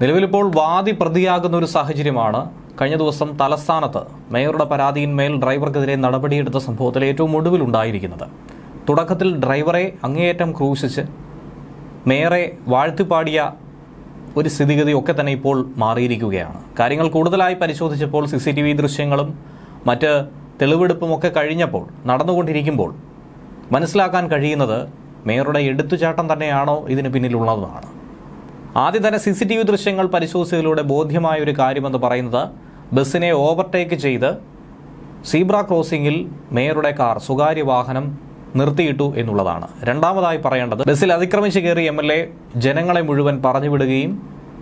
നിലവിലിപ്പോൾ വാദി പ്രതിയാകുന്ന ഒരു സാഹചര്യമാണ്. കഴിഞ്ഞ ദിവസം തലസ്ഥാനത്ത് മേയറുടെ പരാതിയിന്മേൽ ഡ്രൈവർക്കെതിരെ നടപടിയെടുത്ത സംഭവത്തിൽ ഏറ്റവും ഒടുവിലുണ്ടായിരിക്കുന്നത് തുടക്കത്തിൽ ഡ്രൈവറെ അങ്ങേയറ്റം ക്രൂശിച്ച് മേയറെ വാഴ്ത്തിപ്പാടിയ ഒരു സ്ഥിതിഗതി ഒക്കെ തന്നെ ഇപ്പോൾ മാറിയിരിക്കുകയാണ്. കാര്യങ്ങൾ കൂടുതലായി പരിശോധിച്ചപ്പോൾ സി സി ടി വി ദൃശ്യങ്ങളും മറ്റ് തെളിവെടുപ്പും ഒക്കെ കഴിഞ്ഞപ്പോൾ നടന്നുകൊണ്ടിരിക്കുമ്പോൾ മനസ്സിലാക്കാൻ കഴിയുന്നത് മേയറുടെ എടുത്തുചാട്ടം തന്നെയാണോ ഇതിന് പിന്നിലുള്ളതെന്നാണ് ആദ്യം തന്നെ സി സി ടി വി ദൃശ്യങ്ങൾ പരിശോധിച്ചതിലൂടെ ബോധ്യമായ ഒരു കാര്യമെന്ന് പറയുന്നത് ബസ്സിനെ ഓവർടേക്ക് ചെയ്ത് സീബ്ര ക്രോസിംഗിൽ മേയറുടെ കാർ സ്വകാര്യ വാഹനം നിർത്തിയിട്ടു എന്നുള്ളതാണ്. രണ്ടാമതായി പറയേണ്ടത് ബസ്സിൽ അതിക്രമിച്ച് കയറി എം എൽ എ ജനങ്ങളെ മുഴുവൻ പറഞ്ഞുവിടുകയും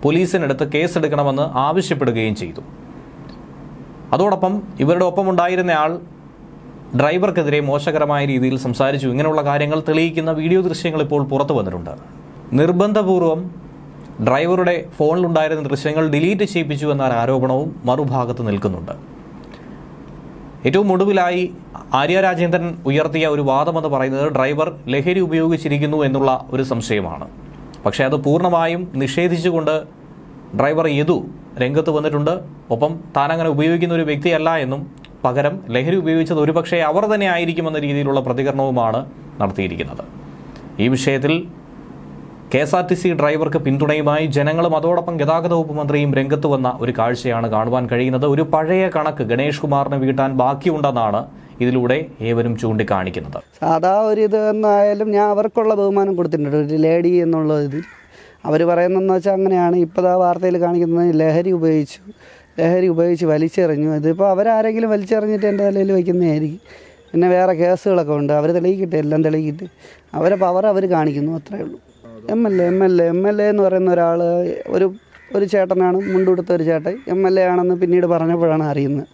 പോലീസിനടുത്ത് കേസെടുക്കണമെന്ന് ആവശ്യപ്പെടുകയും ചെയ്തു. അതോടൊപ്പം ഇവരുടെ ഒപ്പമുണ്ടായിരുന്നയാൾ ഡ്രൈവർക്കെതിരെ മോശകരമായ രീതിയിൽ സംസാരിച്ചു. ഇങ്ങനെയുള്ള കാര്യങ്ങൾ തെളിയിക്കുന്ന വീഡിയോ ദൃശ്യങ്ങൾ ഇപ്പോൾ പുറത്തു വന്നിട്ടുണ്ട്. നിർബന്ധപൂർവം ഡ്രൈവറുടെ ഫോണിലുണ്ടായിരുന്ന ദൃശ്യങ്ങൾ ഡിലീറ്റ് ചെയ്യിപ്പിച്ചു എന്ന ആരോപണവും മറുഭാഗത്ത് നിൽക്കുന്നുണ്ട്. ഏറ്റവും ഒടുവിലായി ആര്യ രാജേന്ദ്രൻ ഉയർത്തിയ ഒരു വാദമെന്ന് പറയുന്നത് ഡ്രൈവർ ലഹരി ഉപയോഗിച്ചിരിക്കുന്നു എന്നുള്ള ഒരു സംശയമാണ്. പക്ഷേ അത് പൂർണമായും നിഷേധിച്ചുകൊണ്ട് ഡ്രൈവർ യദു രംഗത്ത് വന്നിട്ടുണ്ട്. ഒപ്പം താൻ അങ്ങനെ ഉപയോഗിക്കുന്ന ഒരു വ്യക്തിയല്ല എന്നും പകരം ലഹരി ഉപയോഗിച്ചത് ഒരുപക്ഷെ അവർ തന്നെ ആയിരിക്കുമെന്ന രീതിയിലുള്ള പ്രതികരണവുമാണ് നടത്തിയിരിക്കുന്നത്. ഈ വിഷയത്തിൽ K S R T C ഡ്രൈവർക്ക് പിന്തുണയുമായി ജനങ്ങളും അതോടൊപ്പം ഗതാഗത വകുപ്പ് മന്ത്രിയും രംഗത്ത് വന്ന ഒരു കാഴ്ചയാണ് കാണുവാൻ കഴിയുന്നത്. ഒരു പഴയ കണക്ക് ഗണേഷ് കുമാറിന് വീട്ടാൻ ബാക്കിയുണ്ടെന്നാണ് ഇതിലൂടെ ഏവരും ചൂണ്ടിക്കാണിക്കുന്നത്. സാധാ ഒരു ഇത് എന്നായാലും ഞാൻ അവർക്കുള്ള ബഹുമാനം കൊടുത്തിട്ടുണ്ട്. ഒരു ലേഡി എന്നുള്ള ഇതിൽ. അവർ പറയുന്നതെന്ന് വെച്ചാൽ അങ്ങനെയാണ്. ഇപ്പോൾ ആ വാർത്തയിൽ കാണിക്കുന്നത് ലഹരി ഉപയോഗിച്ചു. ലഹരി ഉപയോഗിച്ച് വലിച്ചെറിഞ്ഞു. ഇതിപ്പോൾ അവരാരെങ്കിലും വലിച്ചെറിഞ്ഞിട്ട് എന്റെ തലയിൽ വയ്ക്കുന്നതായിരിക്കും പിന്നെ വേറെ കേസുകളൊക്കെ ഉണ്ട്. അവർ തെളിയിക്കട്ടെ? എല്ലാം തെളിയിക്കട്ടെ? അവരെ പവർ അവർ കാണിക്കുന്നു. അത്രയേ ഉള്ളൂ. M L A M L A M L A എന്ന് പറയുന്ന ഒരാൾ ഒരു ഒരു ചേട്ടനാണ് മുണ്ടുകൊടുത്ത ഒരു ചേട്ടൻ. എം എൽ എ ആണെന്ന് പിന്നീട് പറഞ്ഞപ്പോഴാണ് അറിയുന്നത്.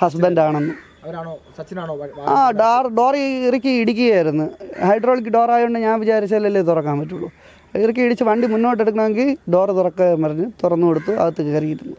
ഹസ്ബൻഡ് ആണെന്ന്. അവരാണോ? സച്ചിനാണോ? വ- വ- ആ ഡാർ ഡോർ ഇറുക്കി ഇടിക്കുകയായിരുന്നു. ഹൈഡ്രോളിക് ഡോർ ആയതുകൊണ്ട് ഞാൻ വിചാരിച്ചാലല്ലേ തുറക്കാൻ പറ്റുള്ളൂ. ഇറുക്കി ഇടിച്ച് വണ്ടി മുന്നോട്ട് എടുക്കണമെങ്കിൽ ഡോർ തുറക്കാൻ പറഞ്ഞ് തുറന്നു കൊടുത്തു അകത്ത് കയറിയിരുന്നു.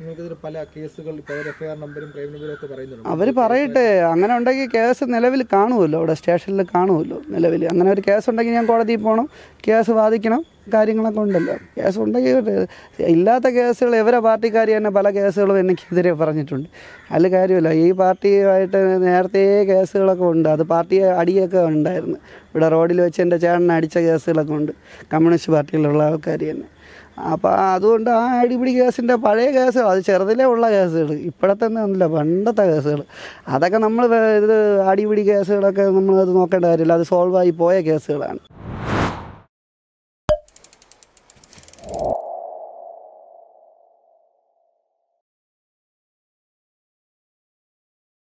നിങ്ങൾക്കെതിരെ കേസുകൾ എഫ് നമ്പറും പറയുന്നുണ്ട്. അവർ പറയട്ടെ. അങ്ങനെ ഉണ്ടെങ്കിൽ കേസ് നിലവിൽ കാണുമല്ലോ. അവിടെ സ്റ്റേഷനിൽ കാണുമല്ലോ നിലവിൽ. അങ്ങനെ ഒരു കേസ് ഉണ്ടെങ്കിൽ ഞാൻ കോടതിയിൽ പോകണം. കേസ് വാദിക്കണം. കാര്യങ്ങളൊക്കെ ഉണ്ടല്ലോ. കേസ് ഉണ്ടെങ്കിൽ ഇല്ലാത്ത കേസുകൾ ഇവരെ പാർട്ടിക്കാർ തന്നെ പല കേസുകളും എനിക്കെതിരെ പറഞ്ഞിട്ടുണ്ട്. അല്ല കാര്യമല്ല. ഈ പാർട്ടിയുമായിട്ട് നേരത്തെ കേസുകളൊക്കെ ഉണ്ട്. അത് പാർട്ടി അടിയൊക്കെ ഉണ്ടായിരുന്നു. ഇവിടെ റോഡിൽ വെച്ച് എന്റെ ചേട്ടനെ അടിച്ച കേസുകളൊക്കെ ഉണ്ട്. കമ്മ്യൂണിസ്റ്റ് പാർട്ടിയിലുള്ള ആൾക്കാർ തന്നെ. അപ്പോൾ അതുകൊണ്ട് ആ അടിപിടി കേസിന്റെ പഴയ കേസുകൾ അത് ചെറുതിലേ ഉള്ള കേസുകൾ. ഇപ്പോഴത്തെ ഒന്നുമില്ല. പണ്ടത്തെ കേസുകൾ. അതൊക്കെ നമ്മൾ ഇത് അടിപിടി കേസുകളൊക്കെ നമ്മൾ അത് നോക്കേണ്ട കാര്യമില്ല. അത് സോൾവായി പോയ കേസുകളാണ്.